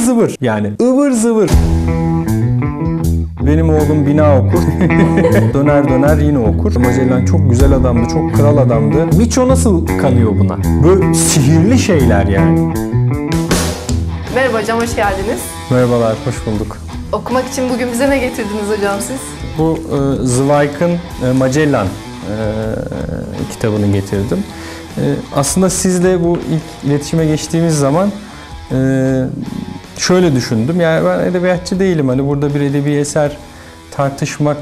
zıvır yani ıvır zıvır. Benim oğlum bina okur. döner döner yine okur. Magellan çok güzel adamdı, çok kral adamdı. Miço nasıl kanıyor buna? Böyle sihirli şeyler yani. Merhaba hocam, hoş geldiniz. Merhabalar, hoş bulduk. Okumak için bugün bize ne getirdiniz hocam siz? Bu e, Zweig'ın e, Magellan e, kitabını getirdim. E, aslında sizle bu ilk iletişime geçtiğimiz zaman e, şöyle düşündüm. Yani ben edebiyatçı değilim. Hani burada bir edebi eser tartışmak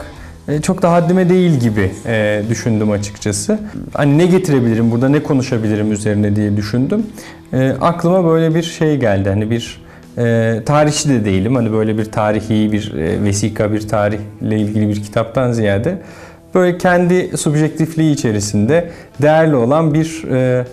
e, çok da haddime değil gibi e, düşündüm açıkçası. Hani ne getirebilirim, burada ne konuşabilirim üzerine diye düşündüm. E, aklıma böyle bir şey geldi. Hani bir e, tarihçi de değilim. Hani böyle bir tarihi bir e, vesika, bir tarihle ilgili bir kitaptan ziyade böyle kendi subjektifliği içerisinde değerli olan bir e,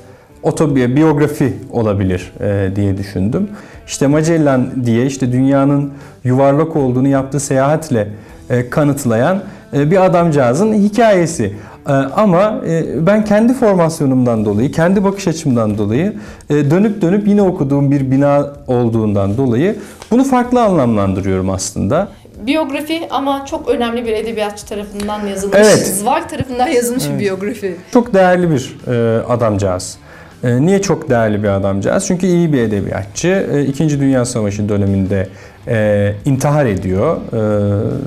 otobiyografi olabilir e, diye düşündüm. İşte Magellan diye işte dünyanın yuvarlak olduğunu yaptığı seyahatle e, kanıtlayan e, bir adamcağızın hikayesi. E, ama e, ben kendi formasyonumdan dolayı, kendi bakış açımdan dolayı e, dönüp dönüp yine okuduğum bir bina olduğundan dolayı bunu farklı anlamlandırıyorum aslında. Biyografi ama çok önemli bir edebiyatçı tarafından yazılmış, Evet. Zweig tarafından yazılmış bir biyografi. Çok değerli bir e, adamcağız. E, niye çok değerli bir adamcağız? Çünkü iyi bir edebiyatçı. E, İkinci Dünya Savaşı döneminde e, intihar ediyor.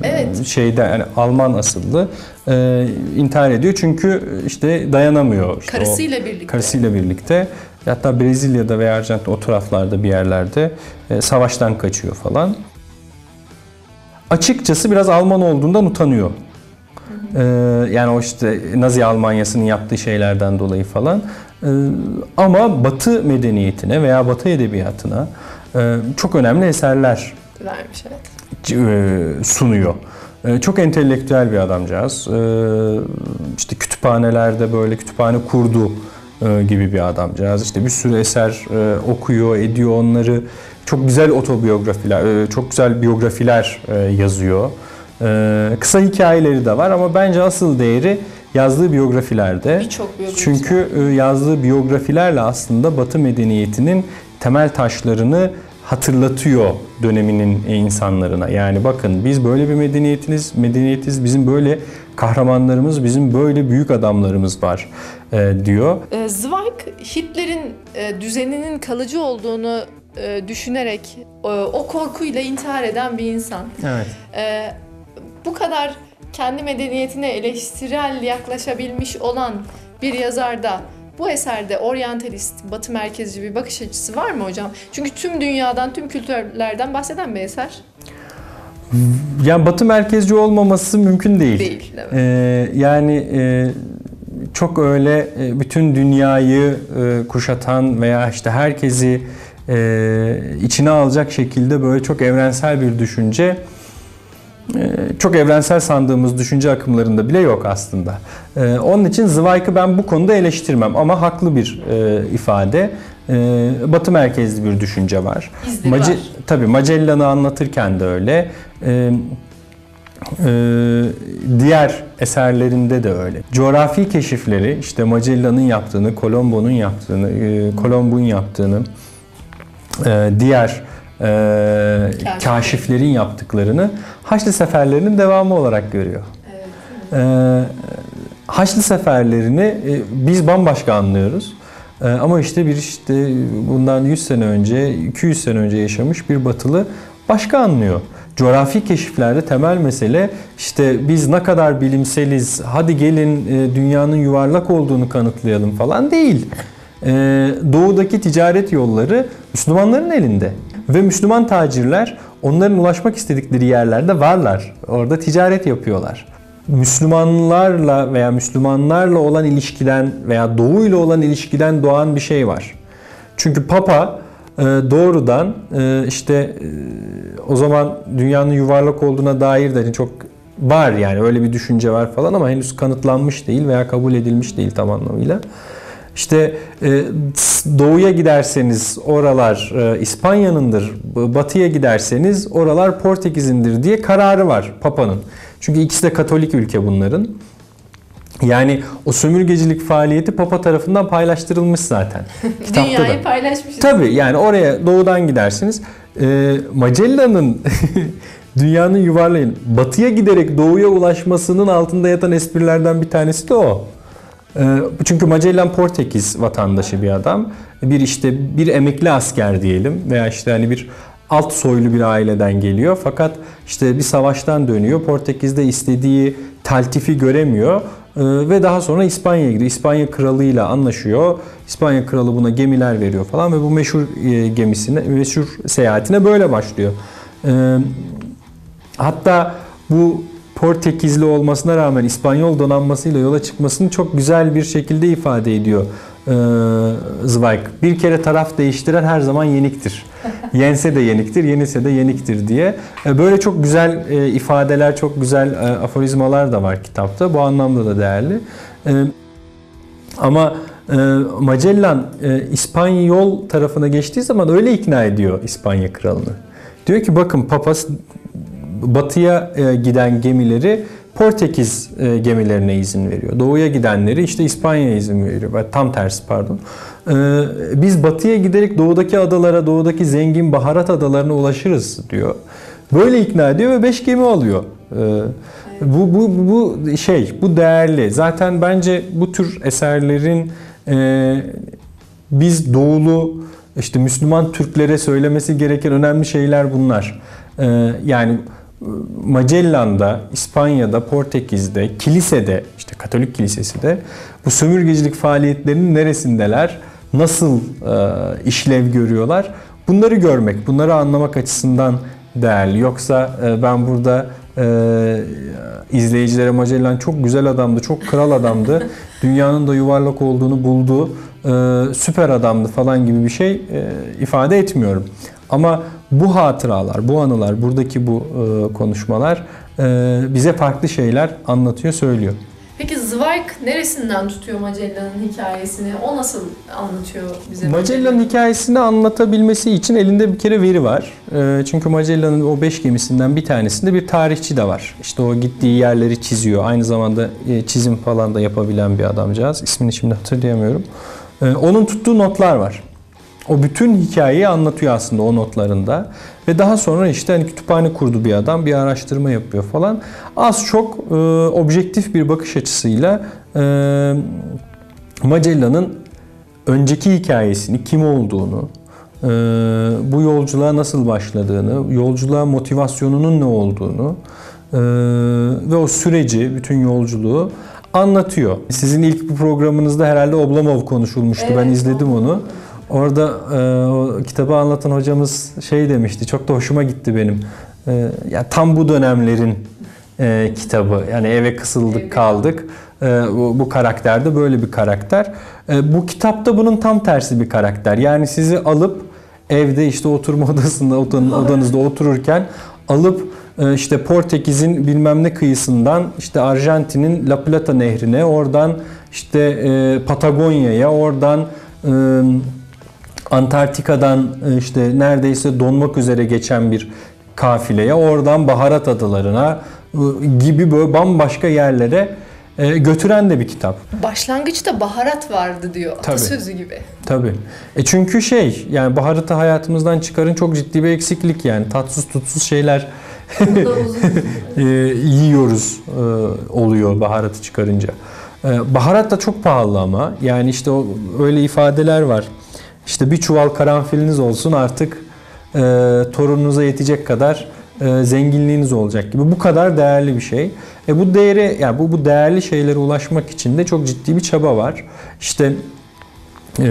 E, Evet. Şeyde yani Alman asıllı e, intihar ediyor çünkü işte dayanamıyor. İşte o- Karısıyla birlikte. Karısıyla birlikte. Hatta Brezilya'da veya Arjantin o taraflarda bir yerlerde e, savaştan kaçıyor falan. Açıkçası biraz Alman olduğundan utanıyor. Ee, yani o işte Nazi Almanyası'nın yaptığı şeylerden dolayı falan. Ee, ama Batı medeniyetine veya Batı edebiyatına e, çok önemli eserler Vermiş evet. e, sunuyor. E, Çok entelektüel bir adamcağız. E, İşte kütüphanelerde böyle kütüphane kurdu e, gibi bir adamcağız. İşte bir sürü eser e, okuyor, ediyor onları. Çok güzel otobiyografiler, e, çok güzel biyografiler e, yazıyor. E, Kısa hikayeleri de var ama bence asıl değeri yazdığı biyografilerde. Birçok biyografi. Çünkü e, yazdığı biyografilerle aslında Batı medeniyetinin temel taşlarını hatırlatıyor döneminin e, insanlarına. Yani bakın biz böyle bir medeniyetiniz, medeniyetiz, bizim böyle kahramanlarımız, bizim böyle büyük adamlarımız var e, diyor. Ee, Zweig, Hitler'in e, düzeninin kalıcı olduğunu e, düşünerek e, o korkuyla intihar eden bir insan. Evet. Ee, bu kadar kendi medeniyetine eleştirel yaklaşabilmiş olan bir yazarda bu eserde oryantalist, batı merkezci bir bakış açısı var mı hocam? Çünkü tüm dünyadan, tüm kültürlerden bahseden bir eser Yani Batı merkezci olmaması mümkün değil. değil. mi? Ee, yani e, çok öyle e, bütün dünyayı e, kuşatan veya işte herkesi e, içine alacak şekilde böyle çok evrensel bir düşünce çok evrensel sandığımız düşünce akımlarında bile yok aslında. E, onun için Zweig'ı ben bu konuda eleştirmem ama haklı bir e, ifade. E, batı merkezli bir düşünce var. Mace- var. Tabii Magellan'ı anlatırken de öyle. E, ee, diğer eserlerinde de öyle. Coğrafi keşifleri işte Magellan'ın yaptığını, Colombo'nun yaptığını, e, Colomb'un yaptığını, e, diğer e, Kaşif. kaşiflerin yaptıklarını Haçlı seferlerinin devamı olarak görüyor. Ee, Haçlı seferlerini e, biz bambaşka anlıyoruz. Ee, ama işte bir işte bundan 100 sene önce, 200 sene önce yaşamış bir batılı başka anlıyor. Coğrafi keşiflerde temel mesele işte biz ne kadar bilimseliz, hadi gelin e, dünyanın yuvarlak olduğunu kanıtlayalım falan değil. Ee, doğudaki ticaret yolları Müslümanların elinde. Ve Müslüman tacirler onların ulaşmak istedikleri yerlerde varlar. Orada ticaret yapıyorlar. Müslümanlarla veya Müslümanlarla olan ilişkiden veya Doğu ile olan ilişkiden doğan bir şey var. Çünkü Papa e, doğrudan e, işte e, o zaman dünyanın yuvarlak olduğuna dair de çok var yani öyle bir düşünce var falan ama henüz kanıtlanmış değil veya kabul edilmiş değil tam anlamıyla. İşte e, doğuya giderseniz oralar e, İspanya'nındır, batıya giderseniz oralar Portekiz'indir diye kararı var Papa'nın. Çünkü ikisi de Katolik ülke bunların. Yani o sömürgecilik faaliyeti Papa tarafından paylaştırılmış zaten. Kitapta Dünyayı da. paylaşmışız. Tabii yani oraya doğudan gidersiniz. Ee, Magellan'ın dünyanın yuvarlayın batıya giderek doğuya ulaşmasının altında yatan esprilerden bir tanesi de o. Ee, çünkü Magellan Portekiz vatandaşı bir adam. Bir işte bir emekli asker diyelim veya işte hani bir alt soylu bir aileden geliyor. Fakat işte bir savaştan dönüyor. Portekiz'de istediği taltifi göremiyor. Ee, ve daha sonra İspanya'ya gidiyor. İspanya kralıyla anlaşıyor. İspanya kralı buna gemiler veriyor falan ve bu meşhur e, gemisine, meşhur seyahatine böyle başlıyor. Ee, hatta bu Portekizli olmasına rağmen İspanyol donanmasıyla yola çıkmasını çok güzel bir şekilde ifade ediyor ee, Zweig. Bir kere taraf değiştiren her zaman yeniktir. Yense de yeniktir, yenilse de yeniktir diye. Ee, Böyle çok güzel e, ifadeler, çok güzel e, aforizmalar da var kitapta. Bu anlamda da değerli. Ee, Ama e, Magellan e, İspanyol tarafına geçtiği zaman öyle ikna ediyor İspanya kralını. Diyor ki bakın papaz batıya e, giden gemileri Portekiz e, gemilerine izin veriyor. Doğuya gidenleri işte İspanya'ya izin veriyor. Ve Tam tersi pardon. E, Biz batıya giderek doğudaki adalara, doğudaki zengin baharat adalarına ulaşırız diyor. Böyle ikna ediyor ve 5 gemi alıyor. Bu, bu, bu şey, bu değerli. Zaten bence bu tür eserlerin biz doğulu işte Müslüman Türklere söylemesi gereken önemli şeyler bunlar. Yani Magellan'da, İspanya'da, Portekiz'de, kilisede, işte Katolik kilisesi de bu sömürgecilik faaliyetlerinin neresindeler, nasıl e, işlev görüyorlar? Bunları görmek, bunları anlamak açısından değerli. Yoksa e, ben burada e, izleyicilere Magellan çok güzel adamdı, çok kral adamdı, dünyanın da yuvarlak olduğunu buldu, e, süper adamdı falan gibi bir şey e, ifade etmiyorum. Ama bu hatıralar, bu anılar, buradaki bu e, konuşmalar e, bize farklı şeyler anlatıyor, söylüyor. Peki Zweig neresinden tutuyor Magellan'ın hikayesini? O nasıl anlatıyor bize? Magellan'ın hikayesini anlatabilmesi için elinde bir kere veri var. E, çünkü Magellan'ın o beş gemisinden bir tanesinde bir tarihçi de var. İşte o gittiği yerleri çiziyor. Aynı zamanda e, çizim falan da yapabilen bir adamcağız. İsmini şimdi hatırlayamıyorum. E, onun tuttuğu notlar var. O bütün hikayeyi anlatıyor aslında o notlarında. Ve daha sonra işte hani kütüphane kurdu bir adam, bir araştırma yapıyor falan. Az çok e, objektif bir bakış açısıyla e, Magellan'ın önceki hikayesini, kim olduğunu, e, bu yolculuğa nasıl başladığını, yolculuğa motivasyonunun ne olduğunu e, ve o süreci, bütün yolculuğu anlatıyor. Sizin ilk bu programınızda herhalde Oblomov konuşulmuştu. ben Evet, izledim onu. Orada e, o kitabı anlatan hocamız şey demişti. Çok da hoşuma gitti benim. E, ya tam bu dönemlerin e, kitabı. Yani eve kısıldık Evde kaldık. E, bu, bu karakter de böyle bir karakter. E, bu kitapta bunun tam tersi bir karakter. Yani sizi alıp evde işte oturma odasında odanın, odanızda otururken alıp e, işte Portekiz'in bilmem ne kıyısından işte Arjantin'in La Plata nehrine, oradan işte e, Patagonya'ya, oradan Antarktika'dan e, işte neredeyse donmak üzere geçen bir kafileye, oradan baharat adalarına e, gibi böyle bambaşka yerlere e, götüren de bir kitap. Başlangıçta baharat vardı diyor. Tabii. Atasözü gibi. Tabii. E çünkü şey yani baharatı hayatımızdan çıkarın çok ciddi bir eksiklik yani tatsız tutsuz şeyler e, yiyoruz e, oluyor baharatı çıkarınca. E, baharat da çok pahalı ama yani işte o öyle ifadeler var. İşte bir çuval karanfiliniz olsun artık e, torununuza yetecek kadar e, zenginliğiniz olacak gibi. Bu kadar değerli bir şey. E bu değeri yani bu bu değerli şeylere ulaşmak için de çok ciddi bir çaba var. İşte e,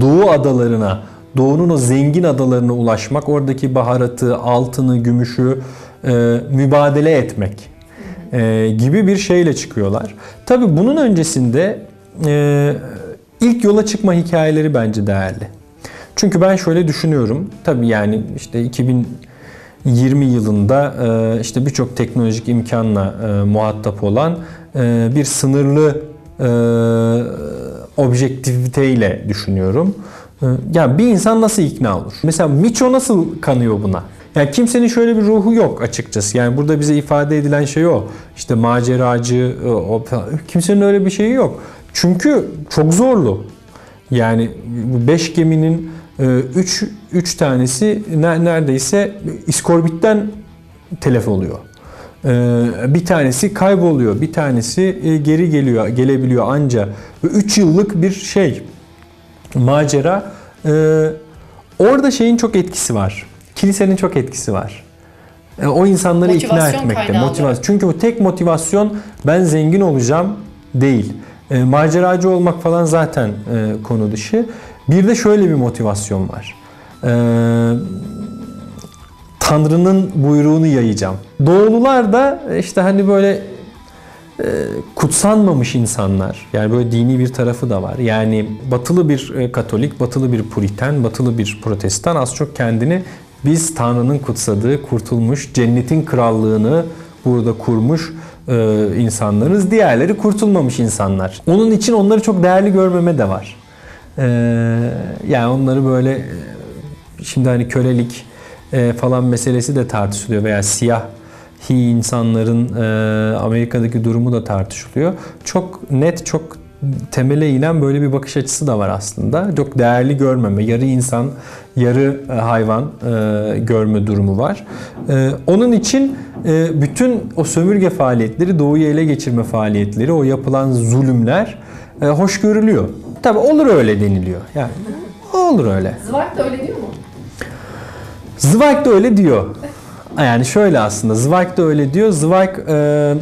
Doğu adalarına, Doğu'nun o zengin adalarına ulaşmak, oradaki baharatı, altını, gümüşü e, mübadele etmek e, gibi bir şeyle çıkıyorlar. Tabii bunun öncesinde e, ilk yola çıkma hikayeleri bence değerli. Çünkü ben şöyle düşünüyorum. Tabii yani işte 2020 yılında e, işte birçok teknolojik imkanla e, muhatap olan e, bir sınırlı objektiviteyle düşünüyorum. Yani bir insan nasıl ikna olur? Mesela Miço nasıl kanıyor buna? Yani kimsenin şöyle bir ruhu yok açıkçası. Yani burada bize ifade edilen şey o. İşte maceracı, o- kimsenin öyle bir şeyi yok. Çünkü çok zorlu. Yani bu beş geminin 3 üç tanesi ne- neredeyse iskorbitten telef oluyor. E, Bir tanesi kayboluyor, bir tanesi e, geri geliyor, gelebiliyor anca. 3 yıllık bir şey, macera. E, Orada şeyin çok etkisi var. Kilisenin çok etkisi var. E, O insanları ikna Motivasyon etmekte. kaynağı Motivasyon. Çünkü bu tek motivasyon ben zengin olacağım değil. E, maceracı olmak falan zaten e, konu dışı. Bir de şöyle bir motivasyon var. E, Tanrı'nın buyruğunu yayacağım. Doğulular da işte hani böyle e, kutsanmamış insanlar. Yani böyle dini bir tarafı da var. Yani batılı bir e, katolik, batılı bir puriten, batılı bir protestan az çok kendini biz Tanrı'nın kutsadığı, kurtulmuş, cennetin krallığını burada kurmuş e, insanlarız. Diğerleri kurtulmamış insanlar. Onun için onları çok değerli görmeme de var. E, yani onları böyle e, şimdi hani kölelik e, falan meselesi de tartışılıyor veya siyah hi insanların e, Amerika'daki durumu da tartışılıyor. Çok net, çok temele inen böyle bir bakış açısı da var aslında. Çok değerli görmeme, yarı insan, yarı e, hayvan e, görme durumu var. E, onun için e, bütün o sömürge faaliyetleri, doğuyu ele geçirme faaliyetleri, o yapılan zulümler e, hoş görülüyor. Tabi olur öyle deniliyor. Yani olur öyle. Zweig da öyle diyor mu? Zweig de öyle diyor. Yani şöyle aslında Zweig de öyle diyor. Zweig e,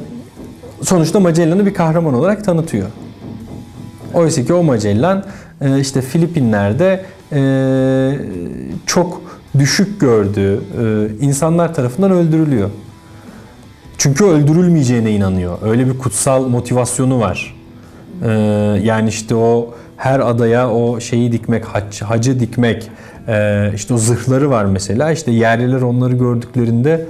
sonuçta Magellan'ı bir kahraman olarak tanıtıyor. Oysa ki o Magellan e, işte Filipinler'de e, çok düşük gördüğü e, insanlar tarafından öldürülüyor. Çünkü öldürülmeyeceğine inanıyor. Öyle bir kutsal motivasyonu var. Yani işte o her adaya o şeyi dikmek, hac, hacı dikmek, işte o zırhları var mesela. İşte yerliler onları gördüklerinde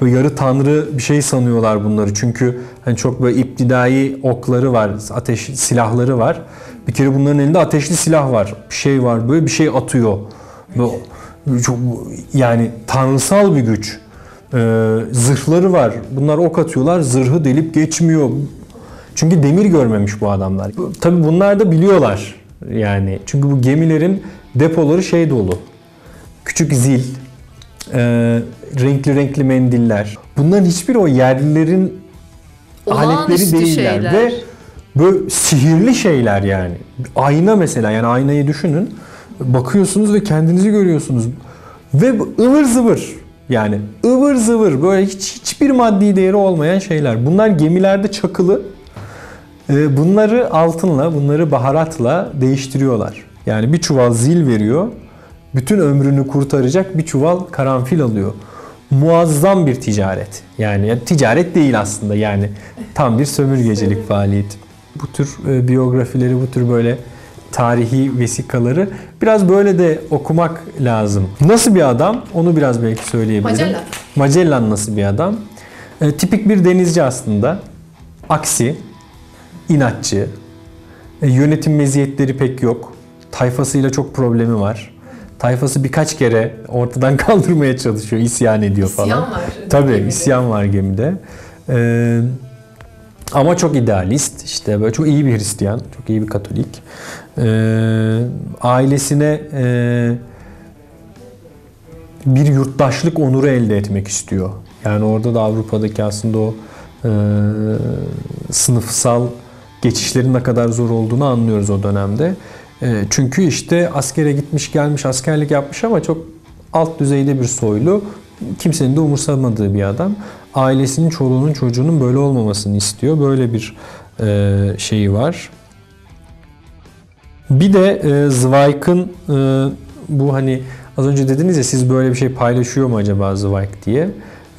böyle yarı tanrı bir şey sanıyorlar bunları. Çünkü hani çok böyle iptidai okları var, ateş silahları var. Bir kere bunların elinde ateşli silah var. Bir şey var böyle bir şey atıyor. Böyle çok yani tanrısal bir güç. Ee, zırhları var. Bunlar ok atıyorlar. Zırhı delip geçmiyor. Çünkü demir görmemiş bu adamlar. Tabii bunlar da biliyorlar. Yani çünkü bu gemilerin depoları şey dolu. Küçük zil, e, renkli renkli mendiller. Bunların hiçbir o yerlilerin aletleri Olağanüstü değiller şeyler. ve böyle sihirli şeyler yani. Ayna mesela yani aynayı düşünün. Bakıyorsunuz ve kendinizi görüyorsunuz. Ve ıvır zıvır yani ıvır zıvır böyle hiç hiçbir maddi değeri olmayan şeyler. Bunlar gemilerde çakılı. Ee, Bunları altınla, bunları baharatla değiştiriyorlar. Yani bir çuval zil veriyor. Bütün ömrünü kurtaracak bir çuval karanfil alıyor. Muazzam bir ticaret. Yani ya ticaret değil aslında yani tam bir sömürgecilik faaliyeti. Bu tür e, biyografileri, bu tür böyle tarihi vesikaları biraz böyle de okumak lazım. Nasıl bir adam? Onu biraz belki söyleyebilirim. Magellan. Magellan nasıl bir adam? E, tipik bir denizci aslında. Aksi, inatçı, e, yönetim meziyetleri pek yok. Tayfasıyla çok problemi var. Tayfası birkaç kere ortadan kaldırmaya çalışıyor, isyan ediyor falan. İsyan var. Tabii Gemide. isyan var gemide. Ee, ama çok idealist, işte böyle çok iyi bir Hristiyan, çok iyi bir Katolik. Ee, ailesine e, bir yurttaşlık onuru elde etmek istiyor. Yani orada da Avrupa'daki aslında o e, sınıfsal geçişlerin ne kadar zor olduğunu anlıyoruz o dönemde. E, çünkü işte askere gitmiş gelmiş askerlik yapmış ama çok alt düzeyde bir soylu kimsenin de umursamadığı bir adam. Ailesinin, çoluğunun, çocuğunun böyle olmamasını istiyor. Böyle bir e, şeyi var. Bir de e, Zweig'ın e, bu hani az önce dediniz ya siz böyle bir şey paylaşıyor mu acaba Zweig diye.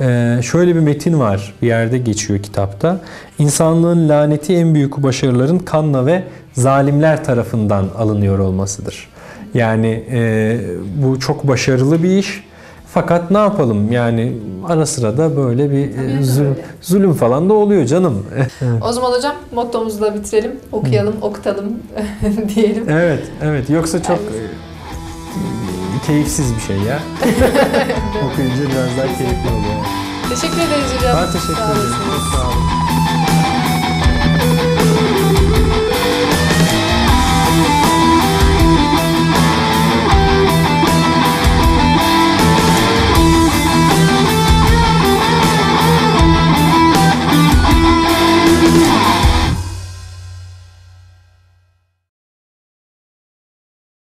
E, şöyle bir metin var bir yerde geçiyor kitapta. İnsanlığın laneti en büyük başarıların kanla ve zalimler tarafından alınıyor olmasıdır. Yani e, bu çok başarılı bir iş. Fakat ne yapalım yani ara sıra da böyle bir e, zul- öyle. zulüm falan da oluyor canım. O zaman hocam mottomuzu da bitirelim. Okuyalım, okutalım diyelim. evet, evet. Yoksa çok e, keyifsiz bir şey ya. Okuyunca biraz daha keyifli oluyor. Teşekkür ederiz hocam. Ben teşekkür ederim. sağ olun.